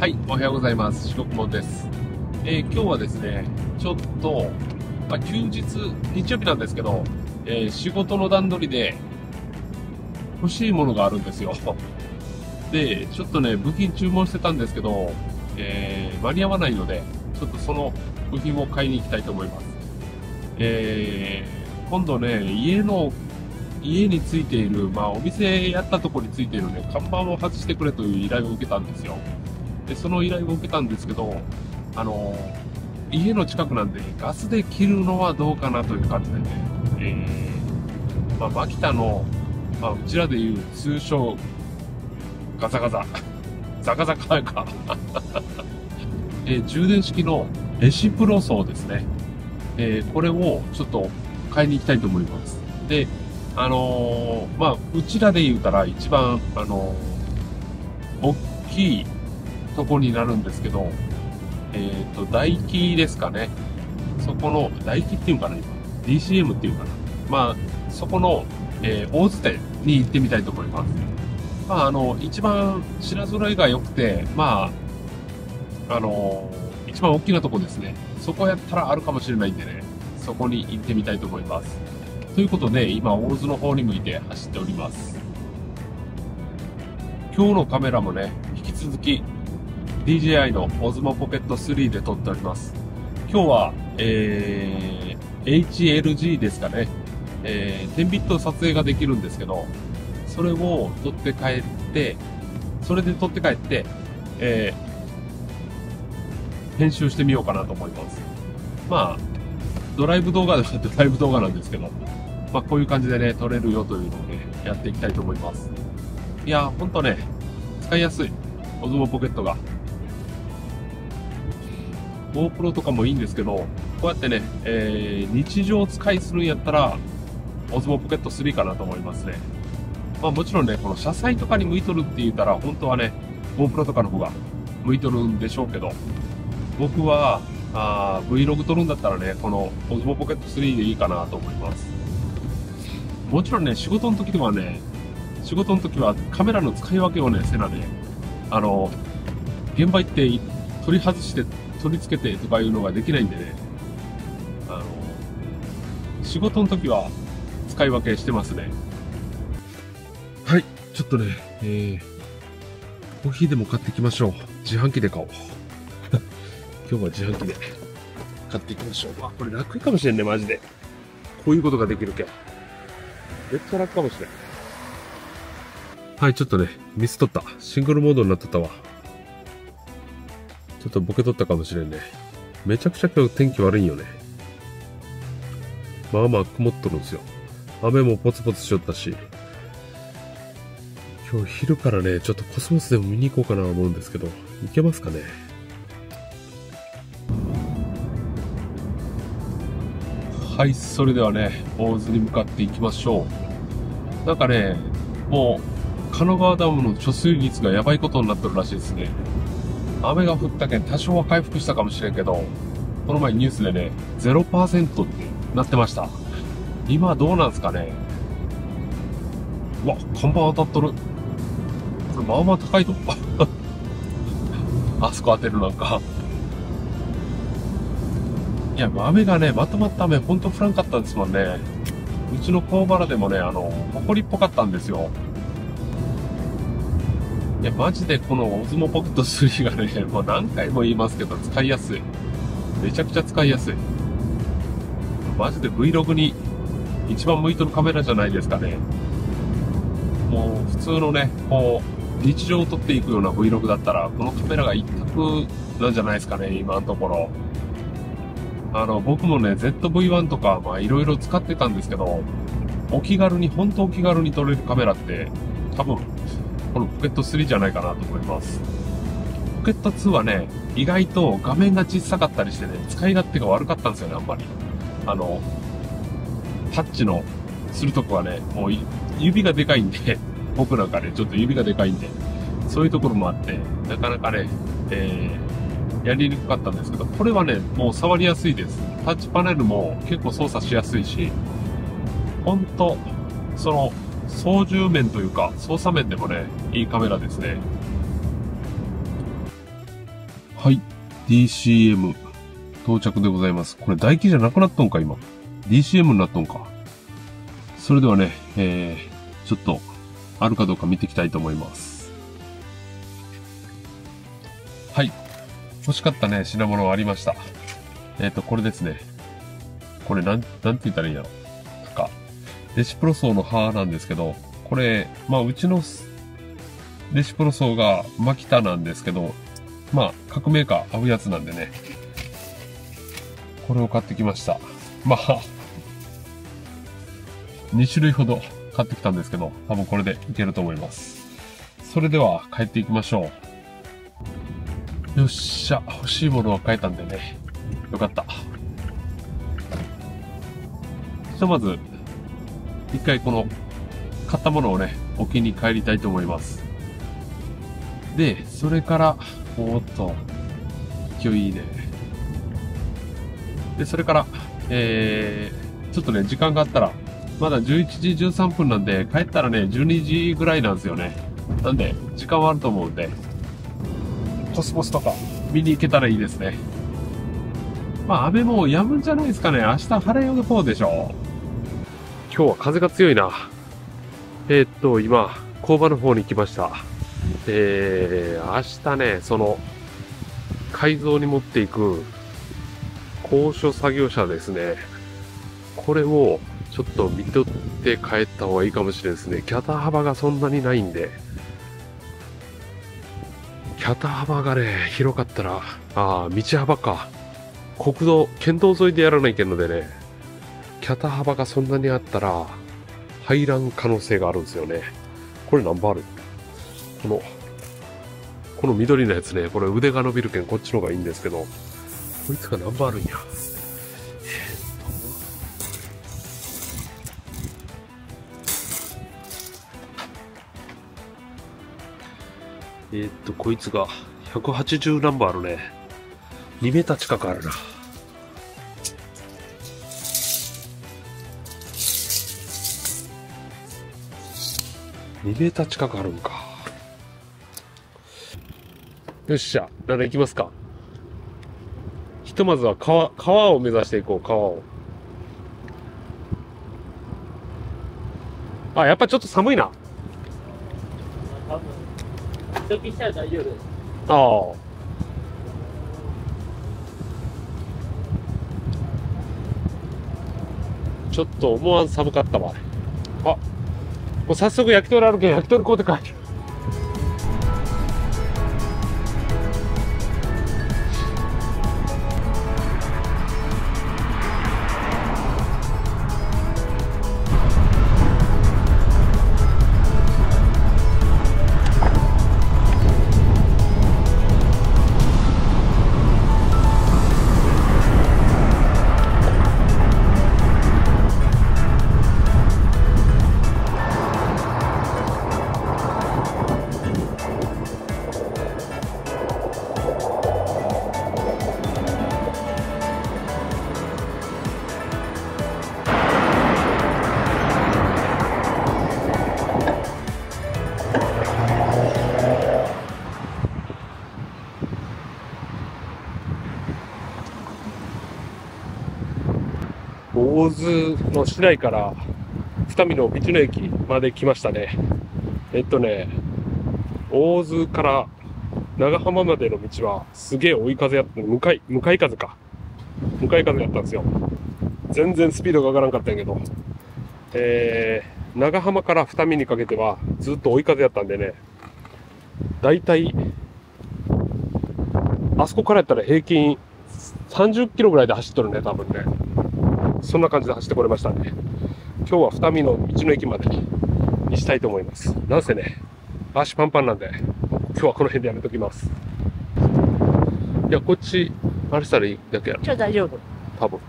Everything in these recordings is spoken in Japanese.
はい、おはようございます。四国門です。えー今日はですね、ちょっと、まあ、休日、日曜日なんですけど、えー仕事の段取りで欲しいものがあるんですよ。で、ちょっとね、部品注文してたんですけど、えー間に合わないので、ちょっとその部品を買いに行きたいと思います。えー今度ね、家の、家についている、まあお店やったとこについているね、看板を外してくれという依頼を受けたんですよ。で、その依頼を受けたんですけど、あの家の近くなんで、ガスで切るのはどうかなという感じでね、えー、まあ、マキタの、まあ、うちらでいう通称、ガザガザ、ザガザカか、えー充電式のレシプロ層ですね。えーこれをちょっと買いに行きたいと思います。で、あのーまあ、うちらで言うたら一番、あの大きいとこになるんですけど、えっ、と、大気ですかね。そこの、大気っていうかな、今。DCM っていうかな。まあ、そこの、えー大津店に行ってみたいと思います。まあ、あの、一番品揃えが良くて、まあ、あのー一番大きなとこですね。そこやったらあるかもしれないんでね、そこに行ってみたいと思います。ということで、今、大津の方に向いて走っております。今日のカメラもね、引き続き DJI の Osmo Pocket 3で撮っております。今日は、えー、HLG ですかね。えー、10ビット撮影ができるんですけど、それを撮って帰って、それで撮って帰って、えー、編集してみようかなと思います。まあ、ドライブ動画ではドライブ動画なんですけど、まあこういう感じでね、撮れるよというのをね、やっていきたいと思います。いやー、ほんとね、使いやすい。オズモポケットが。GoPro とかもいいんですけど、こうやってね、えー、日常使いするんやったら、オズモポケット3かなと思いますね。まあもちろんね、この車載とかに向いとるって言ったら、本当はね、GoPro とかの方が向いとるんでしょうけど、僕は、あ Vlog 撮るんだったらね、このオズモポケット3でいいかなと思います。もちろんね、仕事の時とかね、仕事の時はカメラの使い分けをね、せなね、あの、現場行って取り外して取り付けてとかいうのができないんでね、あの、仕事の時は使い分けしてますね。はい、ちょっとね、えー、コーヒーでも買っていきましょう。自販機で買おう。今日は自販機で買っていきましょう。わ、これ楽かもしれんね、マジで。こういうことができるけん。めっちゃ楽かもしれん。はい、ちょっとね、ミスっとった。シングルモードになっとったわ。ちょっとボケとったかもしれんね。めちゃくちゃ今日天気悪いんよね。まあまあ曇っとるんですよ。雨もポツポツしよったし。今日昼からね、ちょっとコスモスでも見に行こうかなと思うんですけど、行けますかね？はい、それではね、大津に向かっていきましょう。なんかね、もう、神奈川ダムの貯水率がやばいことになってるらしいですね。雨が降ったけん多少は回復したかもしれんけど、この前ニュースでね、0%ってなってました。今どうなんすかねうわ、看板当たっとる。これまあまあ高いと。あそこ当てるなんか。いや、雨がね、まとまった雨ほんと降らんかったですもんね。うちの工原でもね、あの、埃っぽかったんですよ。いや、マジでこのオズモポケット3がね、もう何回も言いますけど、使いやすい。めちゃくちゃ使いやすい。マジで Vlog に一番向いとるカメラじゃないですかね。もう普通のね、こう、日常を撮っていくような Vlog だったら、このカメラが一択なんじゃないですかね、今のところ。あの、僕もね、ZV-1 とか、まあいろいろ使ってたんですけど、お気軽に、本当お気軽に撮れるカメラって、多分、このポケット3じゃないかなと思います。ポケット2はね、意外と画面が小さかったりしてね、使い勝手が悪かったんですよね、あんまり。あの、タッチのするとこはね、もう指がでかいんで、僕なんかね、ちょっと指がでかいんで、そういうところもあって、なかなかね、えー、やりにくかったんですけど、これはね、もう触りやすいです。タッチパネルも結構操作しやすいし、ほんと、その、操縦面というか、操作面でもね、いいカメラですね。はい。DCM 到着でございます。これ唾液じゃなくなっとんか、今。DCM になっとんか。それではね、えー、ちょっと、あるかどうか見ていきたいと思います。はい。欲しかったね、品物ありました。えっ、ー、と、これですね。これ、なん、なんて言ったらいいんやろ。か。レシプロ層の葉なんですけど、これ、まあ、うちのレシプロ層がマキタなんですけど、まあ、各メーカー合うやつなんでね。これを買ってきました。まあ、2種類ほど買ってきたんですけど、多分これでいけると思います。それでは帰っていきましょう。よっしゃ、欲しいものは買えたんでね。よかった。ひとまず、一回この買ったものをね、置きに帰りたいと思います。で、それから、おっと、勢いいいね。で、それから、えー、ちょっとね、時間があったら、まだ11時13分なんで、帰ったらね、12時ぐらいなんですよね。なんで、時間はあると思うんで、コスモスとか見に行けたらいいですね。まあ、雨も止むんじゃないですかね。明日晴れ予報でしょう。今日は風が強いな。えー、っと、今、工場の方に来ました。えー、明日ね、その、改造に持っていく、高所作業車ですね。これを、ちょっと見とって帰った方がいいかもしれないですね。キャタ幅がそんなにないんで。キャタ幅がね、広かったら、ああ、道幅か。国道、県道沿いでやらないけんのでね、キャタ幅がそんなにあったら、入らん可能性があるんですよね。これ何番ある？この、この緑のやつね、これ腕が伸びるけんこっちの方がいいんですけど、こいつが何番あるんや？えー、っと、こいつが180ナンバーあるね。2メーター近くあるな。2メーター近くあるんか。よっしゃ、なら行きますか。ひとまずは川、川を目指していこう、川を。あ、やっぱちょっと寒いな。ああ。ちょっと思わん寒かったわ。あ、もう早速焼き鳥あるけん焼き鳥買うて帰る。大津の市内から二見の道の駅まで来ましたね。えっとね、大津から長浜までの道はすげえ追い風やって、向かい、向かい風か。向かい風やったんですよ。全然スピードが上がらんかったんやけど。えー、長浜から二見にかけてはずっと追い風やったんでね、だいたい、あそこからやったら平均30キロぐらいで走っとるね、多分ね。そんな感じで走ってこれましたね。今日は二見の道の駅までにしたいと思います。なんせね、足パンパンなんで、今日はこの辺でやめときます。いや、こっち、あれしたらいいだけやろ。今日大丈夫。多分。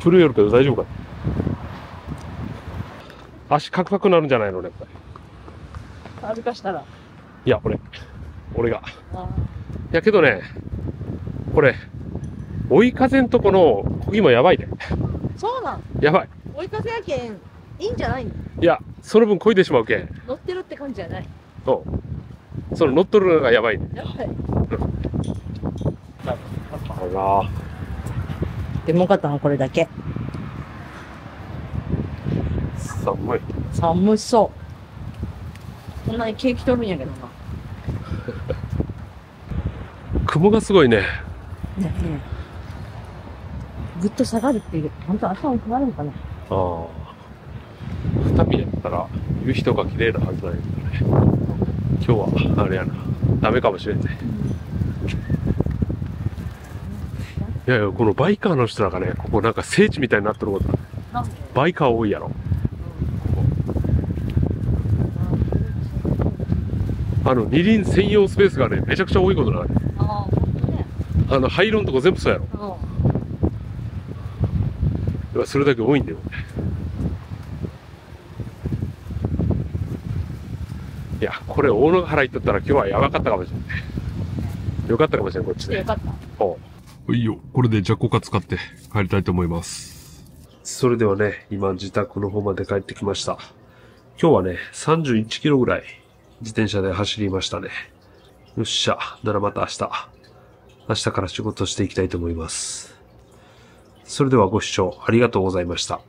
震えよるけど大丈夫か足カクカクなるんじゃないのね、やっぱり。歩かしたら。いや、俺。俺が。いやけどね、これ、追い風んとこの今やばいね。そうなん？やばい。追い風やけん、いいんじゃないの？いや、その分漕いでしまうけん。乗ってるって感じじゃない？うん。その乗っ取るのがやばいね。やばい。あら。でもよかったのこれだけ。寒い。寒そう。こんなにケーキ取るんやけどな。雲がすごいね。ねえねえ。ぐっと下がるっていう。本当朝起きられるのかなああ。二見やったら、夕日とか綺麗なはずなんやけどね。今日は、あれやな。ダメかもしれんね。いやいや、このバイカーの人らがね、ここなんか聖地みたいになってることバイカー多いやろ。あの、二輪専用スペースがね、めちゃくちゃ多いことなの。あの、廃炉のとこ全部そうやろ。うん。いやそれだけ多いんだよ。いや、これ大野原行っとったら今日はやばかったかもしれない。よかったかもしれない、こっちでよ。かった。おいいよ。これでジャコカ使って帰りたいと思います。それではね、今自宅の方まで帰ってきました。今日はね、31キロぐらい自転車で走りましたね。よっしゃ。ならまた明日。明日から仕事していきたいと思います。それではご視聴ありがとうございました。